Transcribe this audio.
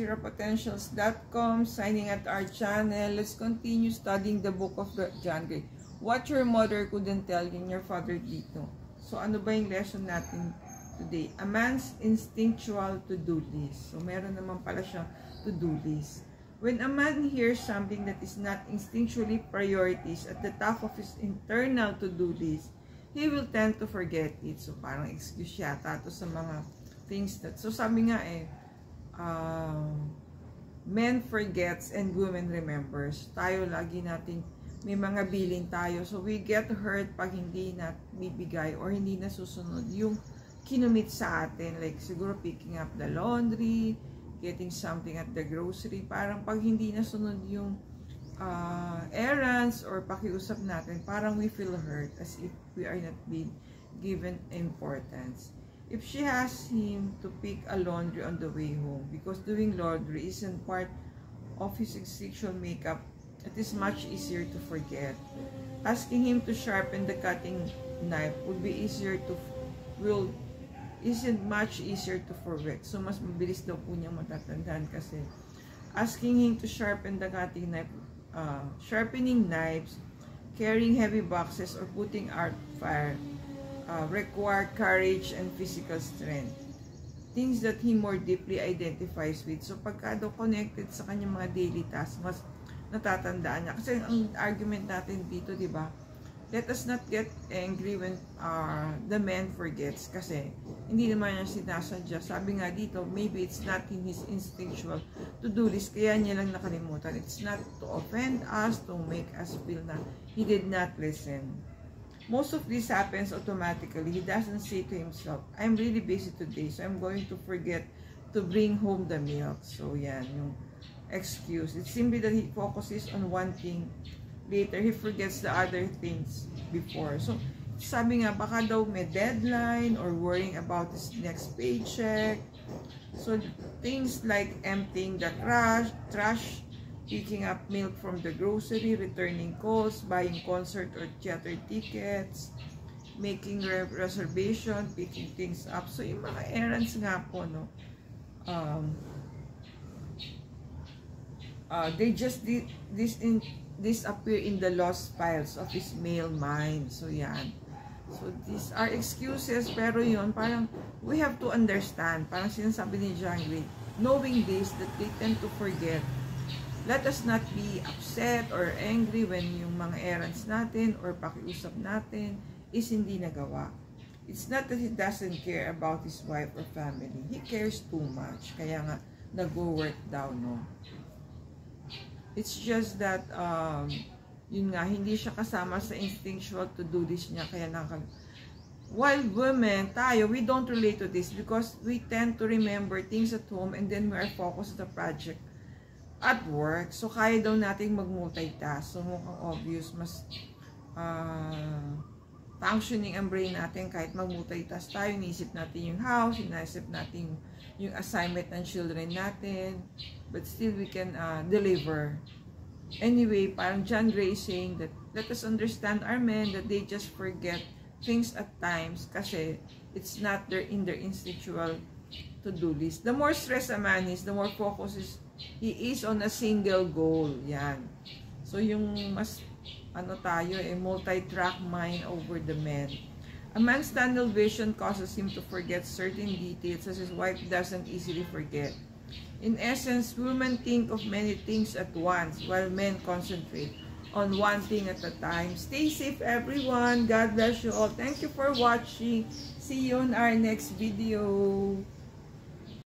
ZeroPotentials.com, signing at our channel. Let's continue studying the book of John Gray. What your mother couldn't tell you your father did know. So, ano ba yung lesson natin today? A man's instinctual to-do list. So, meron naman pala siya to-do list. When a man hears something that is not instinctually priorities at the top of his internal to-do list, he will tend to forget it. So, parang excuse yata to sa mga things that... So, sabi nga eh, uh, men forgets and women remembers. Tayo lagi nating may mga billing tayo. So, we get hurt pag hindi na bibigay or hindi na susunod yung kinumit sa atin. Like, siguro picking up the laundry, getting something at the grocery. Parang pag hindi na sunod yung uh, errands or pakiusap natin, parang we feel hurt as if we are not being given importance if she has him to pick a laundry on the way home because doing laundry isn't part of his sexual makeup, it is much easier to forget. Asking him to sharpen the cutting knife would be easier to will isn't much easier to forget. So mas mabilis daw po niya matatandaan kasi asking him to sharpen the cutting knife, uh, sharpening knives, carrying heavy boxes, or putting out fire uh, require courage and physical strength. Things that he more deeply identifies with. So, pagka daw connected sa kanyang mga daily tasks, mas natatandaan niya. Kasi ang argument natin dito, di ba? Let us not get angry when uh, the man forgets. Kasi, hindi naman niya sinasadya. Sabi nga dito, maybe it's not in his instinctual to-do list. Kaya niya lang nakalimutan. It's not to offend us, to make us feel na he did not listen. Most of this happens automatically. He doesn't say to himself, I'm really busy today, so I'm going to forget to bring home the milk. So, yan, yung excuse. It's simply that he focuses on one thing. Later, he forgets the other things before. So, sabi nga, baka daw may deadline or worrying about his next paycheck. So, things like emptying the trash, trash picking up milk from the grocery, returning calls, buying concert or theater tickets, making re reservation, picking things up. So, yung mga errands nga po, no, um, uh, they just did this in disappear in the lost files of his male mind. So, yan. So, these are excuses, pero yun, parang, we have to understand, parang sinasabi ni John Gray, knowing this, that they tend to forget let us not be upset or angry when yung mga errands natin or pakiusap natin is hindi nagawa. It's not that he doesn't care about his wife or family. He cares too much. Kaya nga, nag-work down, no? It's just that, um, yun nga, hindi siya kasama sa instinctual to-do list niya. Kaya nakag... While women, tayo, we don't relate to this because we tend to remember things at home and then we are focused on the project at work. So, kaya daw nating mag-multitask. So, mukhang obvious, mas uh, functioning ang brain natin kahit mag-multitask tayo. Inisip natin yung house, inisip natin yung assignment ng children natin. But still, we can uh, deliver. Anyway, parang John Gray saying that let us understand our men that they just forget things at times kasi it's not their in their instinctual to-do list. The more stress a man is, the more focus is He is on a single goal. Yan. So, yung mas, ano tayo, eh, multi-track mind over the man. A man's tunnel vision causes him to forget certain details as his wife doesn't easily forget. In essence, women think of many things at once while men concentrate on one thing at a time. Stay safe everyone. God bless you all. Thank you for watching. See you on our next video.